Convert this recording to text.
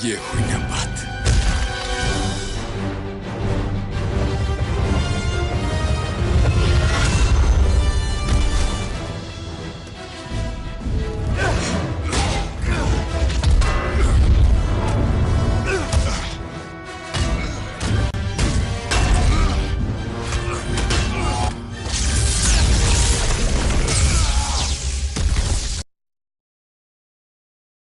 Jehoshaphat.